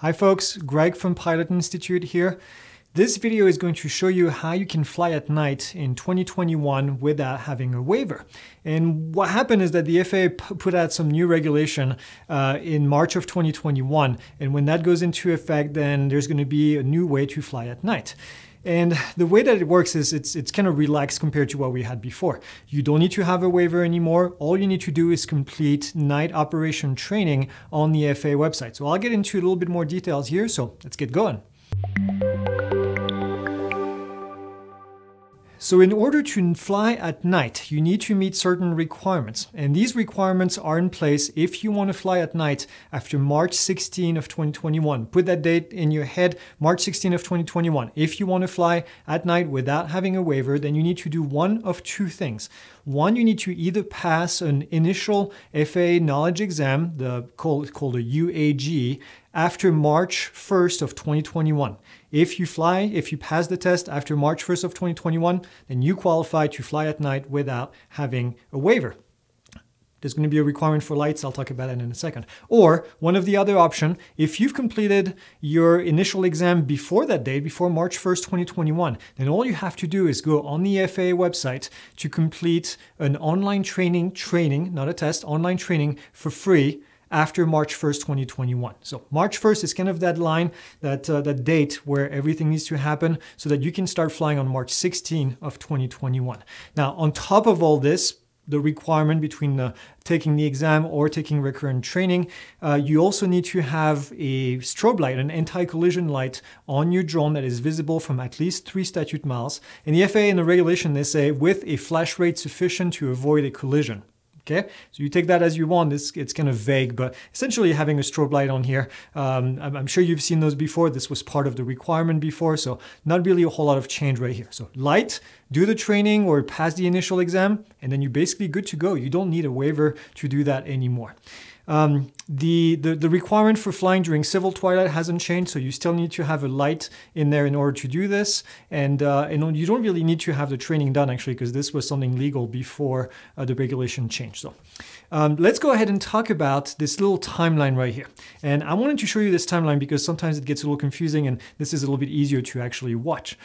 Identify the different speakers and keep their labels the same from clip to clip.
Speaker 1: Hi folks, Greg from Pilot Institute here. This video is going to show you how you can fly at night in 2021 without having a waiver. And what happened is that the FAA put out some new regulation uh, in March of 2021. And when that goes into effect, then there's going to be a new way to fly at night. And the way that it works is it's, it's kind of relaxed compared to what we had before. You don't need to have a waiver anymore. All you need to do is complete night operation training on the FAA website. So I'll get into a little bit more details here. So let's get going. So in order to fly at night, you need to meet certain requirements. And these requirements are in place if you want to fly at night after March 16 of 2021. Put that date in your head, March 16 of 2021. If you want to fly at night without having a waiver, then you need to do one of two things. One, you need to either pass an initial FAA knowledge exam, the called, called a UAG, after March 1st of 2021. If you fly, if you pass the test after March 1st of 2021, then you qualify to fly at night without having a waiver. There's going to be a requirement for lights. I'll talk about that in a second. Or one of the other option, if you've completed your initial exam before that date, before March 1st, 2021, then all you have to do is go on the FAA website to complete an online training, training, not a test, online training for free after March 1st, 2021. So March 1st is kind of that line, that, uh, that date where everything needs to happen so that you can start flying on March 16 of 2021. Now, on top of all this, the requirement between uh, taking the exam or taking recurrent training, uh, you also need to have a strobe light, an anti-collision light on your drone that is visible from at least three statute miles. In the FAA and the regulation, they say with a flash rate sufficient to avoid a collision. Okay, so you take that as you want. It's, it's kind of vague, but essentially having a strobe light on here, um, I'm, I'm, sure you've seen those before. This was part of the requirement before, so not really a whole lot of change right here. So light, do the training or pass the initial exam, and then you're basically good to go. You don't need a waiver to do that anymore. Um, the, the, the requirement for flying during civil twilight hasn't changed, so you still need to have a light in there in order to do this. And, uh, and you don't really need to have the training done actually, because this was something legal before uh, the regulation changed. So um, let's go ahead and talk about this little timeline right here. And I wanted to show you this timeline because sometimes it gets a little confusing and this is a little bit easier to actually watch.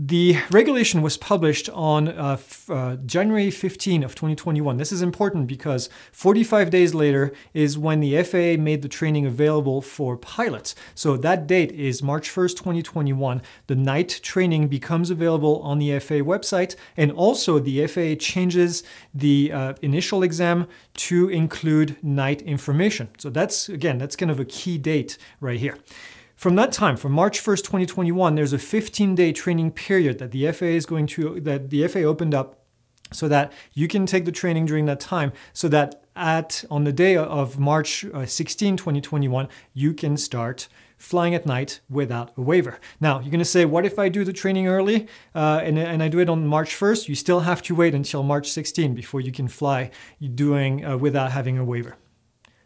Speaker 1: The regulation was published on uh, uh, January 15 of 2021. This is important because 45 days later is when the FAA made the training available for pilots. So that date is March 1st, 2021. The night training becomes available on the FAA website, and also the FAA changes the uh, initial exam to include night information. So that's again, that's kind of a key date right here. From that time, from March 1st, 2021, there's a 15-day training period that the FAA is going to that the FAA opened up so that you can take the training during that time so that at on the day of March uh, 16, 2021, you can start flying at night without a waiver. Now, you're going to say, what if I do the training early uh, and, and I do it on March 1st? You still have to wait until March 16 before you can fly doing uh, without having a waiver.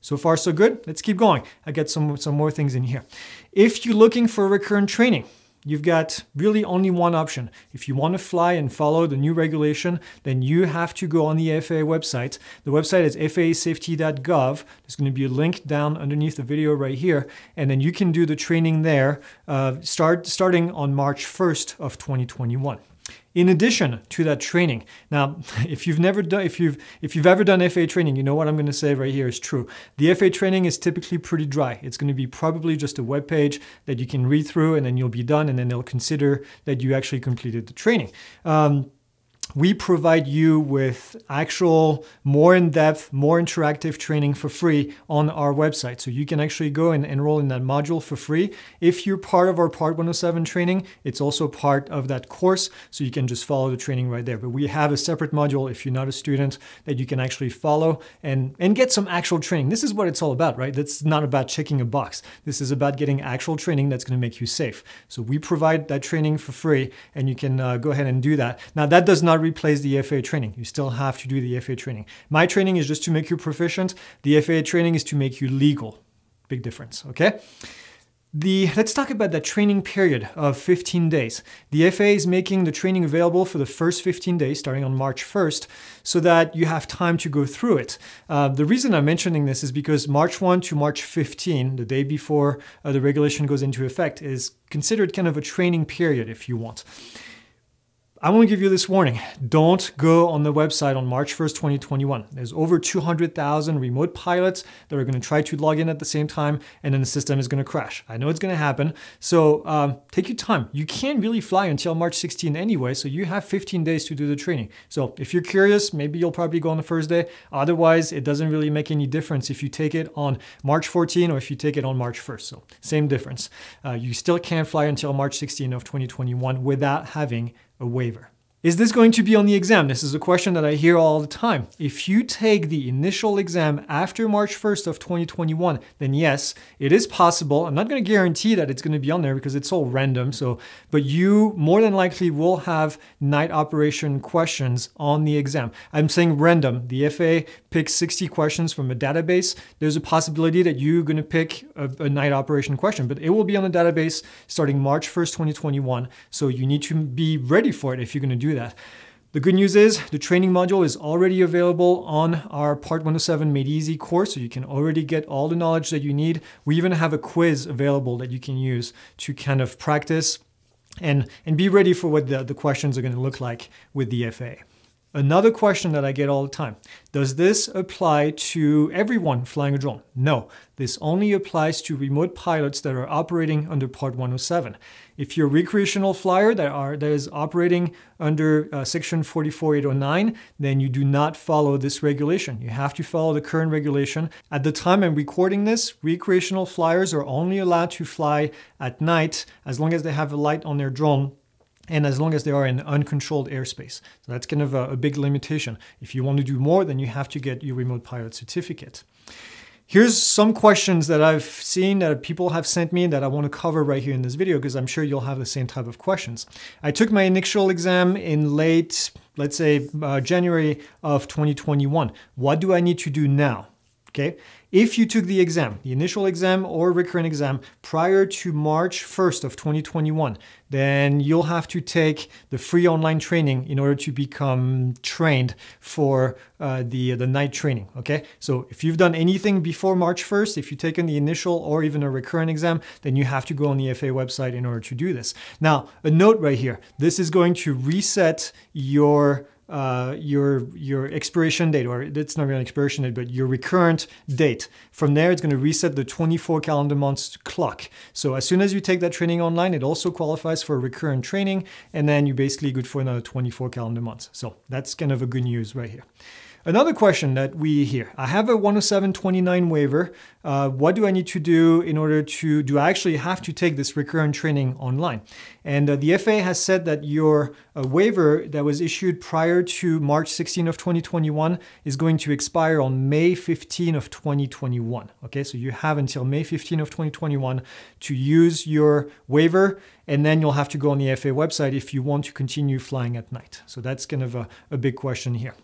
Speaker 1: So far, so good. Let's keep going. I get some, some more things in here. If you're looking for recurrent training, you've got really only one option. If you want to fly and follow the new regulation, then you have to go on the FAA website. The website is faasafety.gov. There's going to be a link down underneath the video right here, and then you can do the training there uh, start, starting on March 1st of 2021 in addition to that training. Now, if you've never done, if you've if you've ever done FA training, you know what I'm going to say right here is true. The FA training is typically pretty dry. It's going to be probably just a web page that you can read through, and then you'll be done, and then they'll consider that you actually completed the training. Um, we provide you with actual more in-depth, more interactive training for free on our website. So you can actually go and enroll in that module for free. If you're part of our Part 107 training, it's also part of that course. So you can just follow the training right there. But we have a separate module if you're not a student that you can actually follow and, and get some actual training. This is what it's all about, right? That's not about checking a box. This is about getting actual training that's going to make you safe. So we provide that training for free and you can uh, go ahead and do that. Now that does not replace the FAA training. You still have to do the FAA training. My training is just to make you proficient. The FAA training is to make you legal. Big difference, okay? The, let's talk about that training period of 15 days. The FAA is making the training available for the first 15 days starting on March 1st so that you have time to go through it. Uh, the reason I'm mentioning this is because March 1 to March 15, the day before uh, the regulation goes into effect, is considered kind of a training period if you want. I want to give you this warning. Don't go on the website on March 1st, 2021. There's over 200,000 remote pilots that are going to try to log in at the same time, and then the system is going to crash. I know it's going to happen. So um, take your time. You can't really fly until March 16 anyway, so you have 15 days to do the training. So if you're curious, maybe you'll probably go on the first day. Otherwise, it doesn't really make any difference if you take it on March 14 or if you take it on March 1st. So same difference. Uh, you still can't fly until March 16 of 2021 without having a waiver. Is this going to be on the exam? This is a question that I hear all the time. If you take the initial exam after March 1st of 2021, then yes, it is possible. I'm not going to guarantee that it's going to be on there because it's all random. So, but you more than likely will have night operation questions on the exam. I'm saying random. The FAA picks 60 questions from a database. There's a possibility that you're going to pick a, a night operation question, but it will be on the database starting March 1st, 2021. So you need to be ready for it if you're going to do that. The good news is the training module is already available on our Part 107 Made Easy course, so you can already get all the knowledge that you need. We even have a quiz available that you can use to kind of practice and, and be ready for what the, the questions are going to look like with the FAA. Another question that I get all the time Does this apply to everyone flying a drone? No, this only applies to remote pilots that are operating under Part 107. If you're a recreational flyer that, are, that is operating under uh, Section 44809, then you do not follow this regulation. You have to follow the current regulation. At the time I'm recording this, recreational flyers are only allowed to fly at night as long as they have a light on their drone and as long as they are in uncontrolled airspace. So that's kind of a, a, big limitation. If you want to do more, then you have to get your remote pilot certificate. Here's some questions that I've seen that people have sent me that I want to cover right here in this video because I'm sure you'll have the same type of questions. I took my initial exam in late, let's say uh, January of 2021. What do I need to do now? Okay, if you took the exam, the initial exam or recurrent exam prior to March 1st of 2021, then you'll have to take the free online training in order to become trained for uh, the, the night training, okay? So if you've done anything before March 1st, if you've taken the initial or even a recurrent exam, then you have to go on the FAA website in order to do this. Now, a note right here, this is going to reset your uh, your your expiration date, or it's not really an expiration date, but your recurrent date. From there, it's going to reset the 24 calendar months clock. So as soon as you take that training online, it also qualifies for a recurrent training, and then you're basically good for another 24 calendar months. So that's kind of a good news right here. Another question that we hear, I have a 10729 waiver. Uh, what do I need to do in order to, do I actually have to take this recurrent training online? And uh, the FAA has said that your uh, waiver that was issued prior to March 16 of 2021 is going to expire on May 15 of 2021. Okay, so you have until May 15 of 2021 to use your waiver and then you'll have to go on the FAA website if you want to continue flying at night. So that's kind of a, a big question here.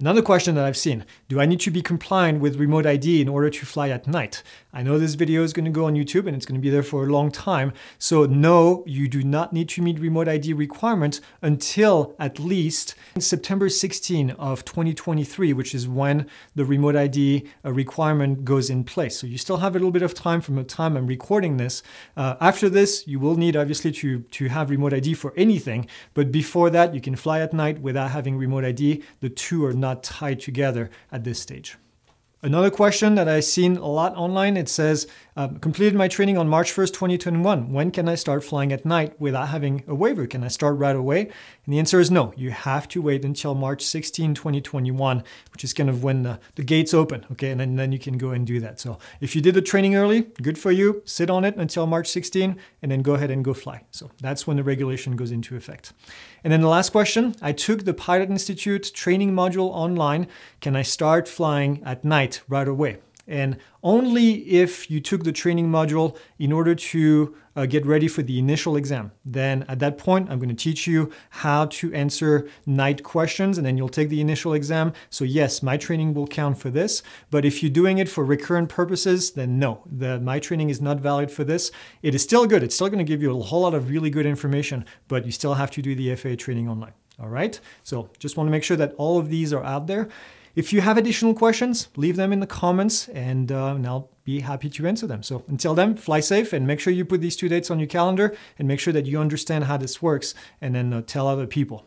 Speaker 1: Another question that I've seen, do I need to be compliant with remote ID in order to fly at night? I know this video is going to go on YouTube and it's going to be there for a long time. So no, you do not need to meet remote ID requirements until at least September 16 of 2023, which is when the remote ID uh, requirement goes in place. So you still have a little bit of time from the time I'm recording this. Uh, after this, you will need obviously to, to have remote ID for anything, but before that, you can fly at night without having remote ID. The two are not tied together at this stage. Another question that I've seen a lot online, it says, uh, completed my training on March 1st, 2021. When can I start flying at night without having a waiver? Can I start right away? And the answer is no. You have to wait until March 16, 2021, which is kind of when the, the gates open, okay? And then, then you can go and do that. So if you did the training early, good for you. Sit on it until March 16 and then go ahead and go fly. So that's when the regulation goes into effect. And then the last question, I took the Pilot Institute training module online. Can I start flying at night right away? And only if you took the training module in order to uh, get ready for the initial exam. Then at that point, I'm going to teach you how to answer night questions and then you'll take the initial exam. So yes, my training will count for this. But if you're doing it for recurrent purposes, then no, the, my training is not valid for this. It is still good. It's still going to give you a whole lot of really good information, but you still have to do the FAA training online. All right. So just want to make sure that all of these are out there. If you have additional questions, leave them in the comments and, uh, and I'll be happy to answer them. So until then, fly safe and make sure you put these two dates on your calendar and make sure that you understand how this works and then uh, tell other people.